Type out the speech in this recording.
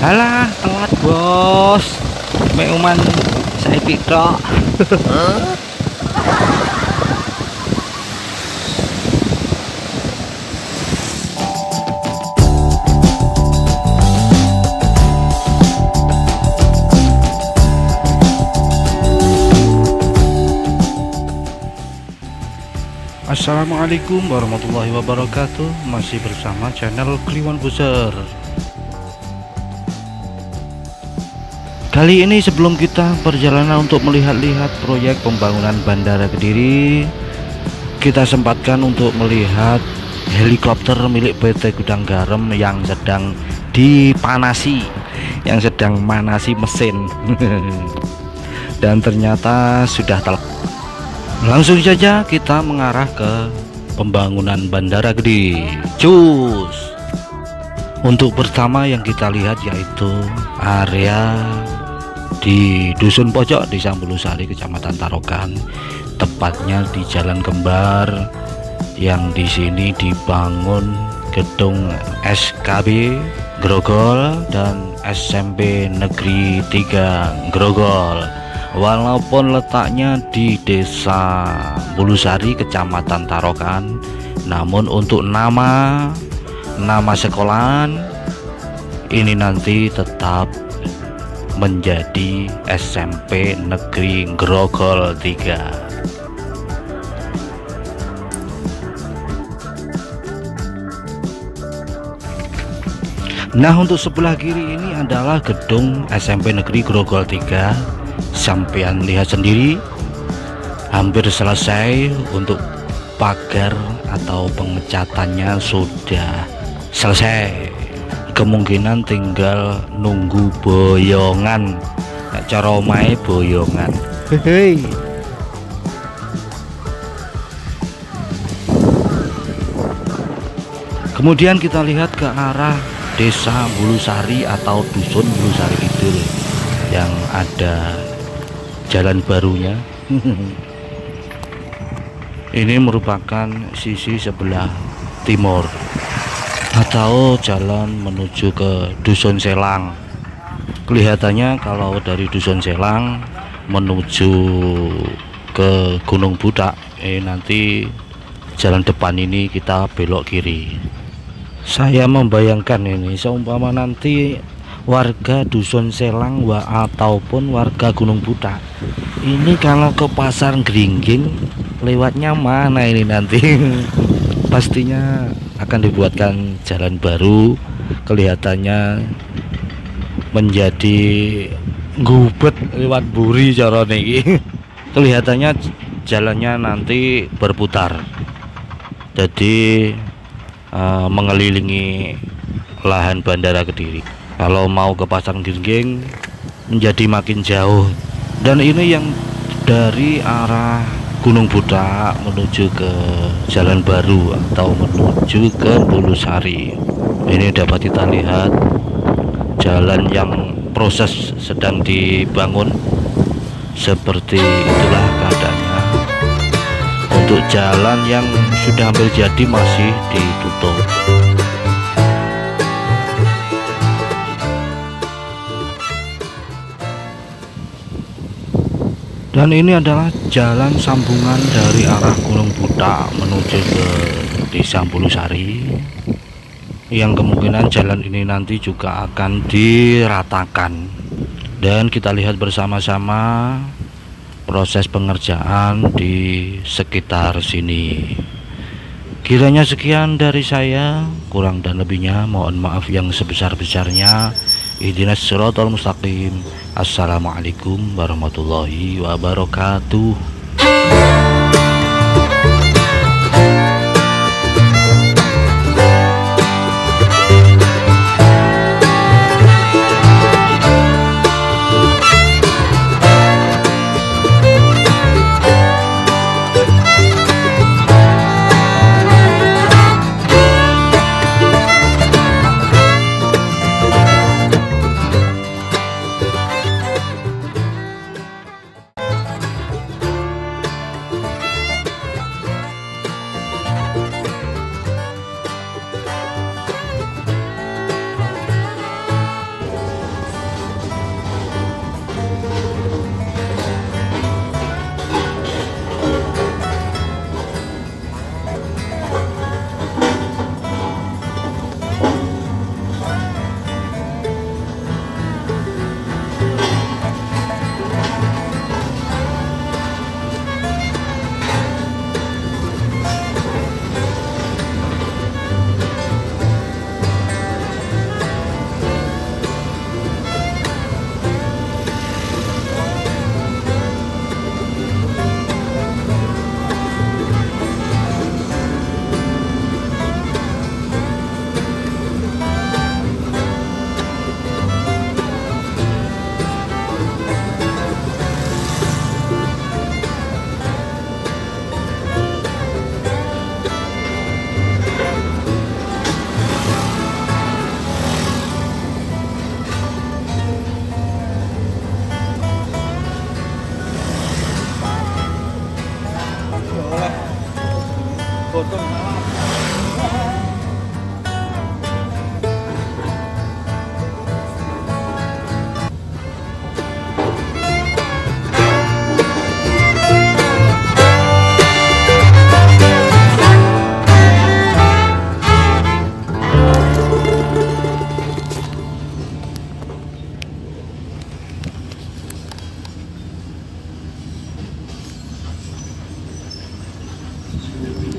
Halah, telat bos. Meuman saya pikir. Assalamualaikum warahmatullahi wabarakatuh Masih bersama channel Kliwon Buzzer Kali ini sebelum kita perjalanan untuk melihat-lihat proyek pembangunan Bandara Kediri Kita sempatkan untuk melihat helikopter milik PT Gudang Garam yang sedang dipanasi Yang sedang manasi mesin Dan ternyata sudah telah Langsung saja kita mengarah ke pembangunan Bandara Gede. Cus. Untuk pertama yang kita lihat yaitu area di Dusun Pojok Desa Bulusari Kecamatan Tarokan, tepatnya di Jalan Kembar yang di sini dibangun gedung SKB Grogol dan SMP Negeri 3 Grogol. Walaupun letaknya di desa Bulusari kecamatan Tarokan namun untuk nama nama sekolahan ini nanti tetap menjadi SMP Negeri Grogol 3 Nah untuk sebelah kiri ini adalah gedung SMP Negeri Grogol 3 sampean lihat sendiri. Hampir selesai untuk pagar atau pengecatannya sudah selesai kemungkinan tinggal nunggu boyongan. Cara omae boyongan. Hehehe kemudian kita lihat ke arah desa Bulusari atau dusun Bulusari Kidul yang ada jalan barunya. Ini merupakan sisi sebelah timur atau jalan menuju ke Dusun Selang. Kelihatannya kalau dari Dusun Selang menuju ke Gunung Budak eh nanti jalan depan ini kita belok kiri. Saya membayangkan ini seumpama nanti warga dusun Selang wa ataupun warga Gunung Budak ini kalau ke pasar Geringging lewatnya mana ini nanti pastinya akan dibuatkan jalan baru kelihatannya menjadi gubet lewat buri cara ini kelihatannya jalannya nanti berputar. Jadi uh, mengelilingi lahan bandara Kediri. Kalau mau ke pasar Gingging menjadi makin jauh. Dan ini yang dari arah Gunung Budak menuju ke Jalan Baru atau menuju ke Bulusari ini dapat kita lihat jalan yang proses sedang dibangun. Seperti itulah keadaannya. Untuk jalan yang sudah hampir jadi masih ditutup dan ini adalah jalan sambungan dari arah Gunung Budak menuju ke Desa Bulusari. Yang kemungkinan jalan ini nanti juga akan diratakan. Dan kita lihat bersama-sama proses pengerjaan di sekitar sini. Kiranya sekian dari saya. Kurang dan lebihnya mohon maaf yang sebesar-besarnya Ihdinas siratal mustaqim. Assalamualaikum warahmatullahi wabarakatuh. 보통 Thank mm -hmm. you.